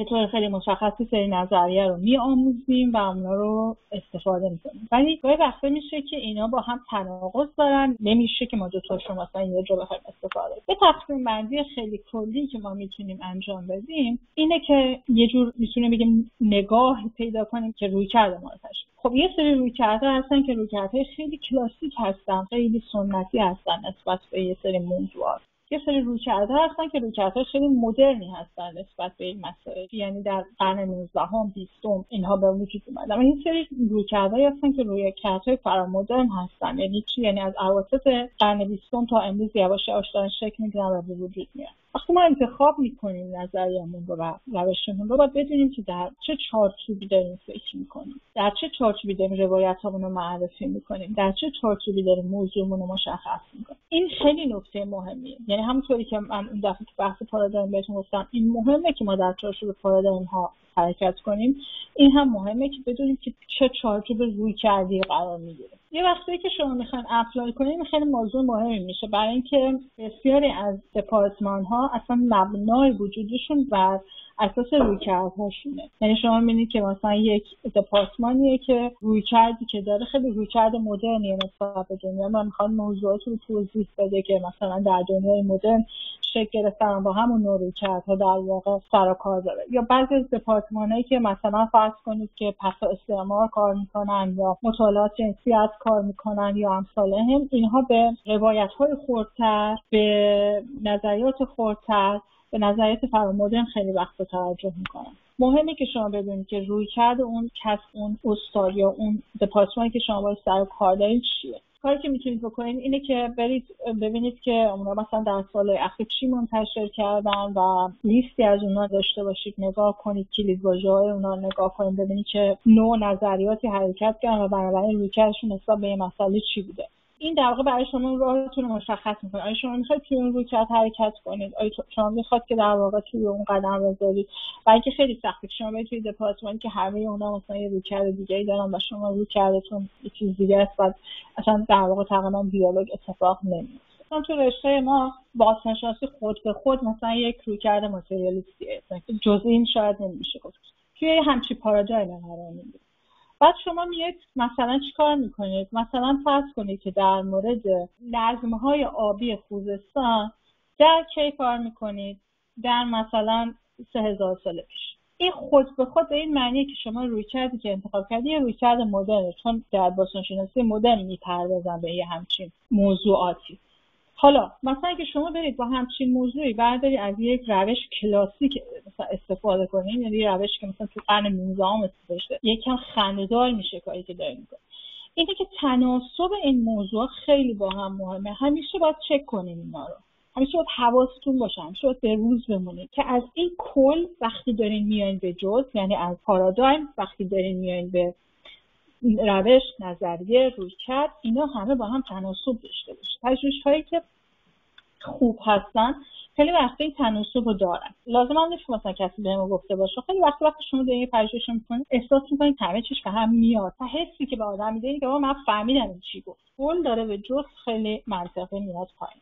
به طور خیلی مشخصی سری نظریه رو میآموزیم و اونا رو استفاده می‌کنیم. ولی گاهی وقتا میشه که اینا با هم تناقض دارن. نمیشه که ما دو تاشون مثلا یه جا بخوایم استفاده یه تقسیم بندی خیلی کلی که ما می‌تونیم انجام بدیم اینه که یه جور می‌تونیم بگیم نگاه پیدا کنیم که روی کرده ما خب یه سری رویکردها هستن که رویکردهای خیلی کلاسیک هستن خیلی سنتی هستن نسبت به یه سری موضوعات. یه سری رویکردها هستن که رویکردهای خیلی مدرنی هستن نسبت به این مسائل. یعنی در قرن 19 هم 20 اینها به وجود اومدن. و این سری رویکردهایی هستن که رویکردهای فرامدرن هستن. یعنی چی؟ یعنی از اواسط قرن 20 تا امروز یواش یواش دارن شکل می‌گیرن و به وجود میاد وقتی ما انتخاب می‌کنیم نظریمون رو و روشمون رو باید بدونیم که در چه چارچوبی داریم فکر می‌کنیم. در چه چارچوبی داریم روایت رو معرفی می‌کنیم. در چه چارچوبی داریم موضوعمون رو مشخص می‌کنیم. این خیلی نکته مهمیه. یعنی همونطوری که من اون دفعه که بحث پارادایم بهتون گفتم این مهمه که ما در چارچوب پارادایم ها حرکت کنیم. این هم مهمه که بدونیم که چه چارچوب روی کردی قرار می‌گیره. یه وقتی که شما می‌خواین اپلای کنید خیلی موضوع مهمی میشه. برای اینکه بسیاری از دپارتمان ها اصلا مبنای وجودشون بر اساس رویکردهاشونه. یعنی شما می‌بینید که مثلا یک دپارتمانیه که رویکردی که داره خیلی رویکرد مدرنیه نسبت به دنیا. من می‌خوام موضوعات رو توضیح بده که مثلا در دنیای مدرن شکل گرفتن با همون نوع ها در واقع سر کار داره. یا بعضی از دپارتمانهایی که مثلا فرض کنید که پس استعمار کار می‌کنن یا مطالعات جنسیت کار می‌کنن یا امثال هم اینها به روایت های خورتر به نظریات خورتر به نظریات فرامدرن خیلی وقت توجه می‌کنن. مهمه که شما بدونید که روی کرد اون کس اون استاد یا اون دپارتمانی که شما باید سر کار دارید چیه؟ کاری که می‌تونید بکنید اینه که برید ببینید که اونا مثلا در سال اخیر چی منتشر کردن و لیستی از اونا داشته باشید. نگاه کنید کلید های اونا نگاه کنید ببینید که نوع نظریاتی حرکت کردن و بنابراین رویکردشون نسبت به یه مسئله چی بوده. این در واقع برای شما راهتون رو مشخص می‌کنه. آیا شما می‌خواید توی اون رویکرد حرکت کنید؟ آیا شما می‌خواد که در واقع توی اون قدم بذارید؟ و اینکه خیلی سخته. که شما توی دپارتمانی که همه اونا مثلا یه رویکرد دیگه دارن و شما رویکردتون یه چیز دیگه است و اصلا در واقع تقریبا دیالوگ اتفاق نمیفته مثلا تو رشته ما بازنشناسی خود به خود مثلا یک رویکرد ماتریالیستیه جز این شاید نمیشه گفت. توی همچی پارادایم قرار می‌گیره. بعد شما میاد مثلا چیکار می‌کنید؟ مثلا فرض کنید که در مورد نظمه های آبی خوزستان در کی کار می‌کنید؟ در مثلا سه هزار سال پیش. این خود به خود به این معنیه که شما روی کردی که انتخاب کردی یه روی کرد مدرن چون در باستانشناسی مدرن می‌پردازن به یه همچین موضوعاتی. حالا مثلا اگه شما برید با همچین موضوعی برداری از یک روش کلاسیک مثلا استفاده کنید یعنی روش که مثلا تو قرن 19 استفاده شده یکم خندهدار میشه کاری که داریم می‌کنید اینه که تناسب این موضوع خیلی با هم مهمه. همیشه باید چک کنیم اینا رو. همیشه باید حواستون باشه. همیشه باید به روز بمونید که از این کل وقتی دارین میاین به جز یعنی از پارادایم وقتی دارین میاین به روش نظریه روی کرد اینا همه با هم تناسب داشته باشه. پژوهش هایی که خوب هستن خیلی وقتی این تناسب رو دارن. لازم هم نیست مثلا کسی بهمون گفته باشه. خیلی وقتی وقتی شما دارین پژوهش می‌کنید احساس می‌کنید همه چیش به هم میاد. و حسی که به آدم میده که من فهمیدم چی گفت. قول داره به جز خیلی منطقی میاد پایین.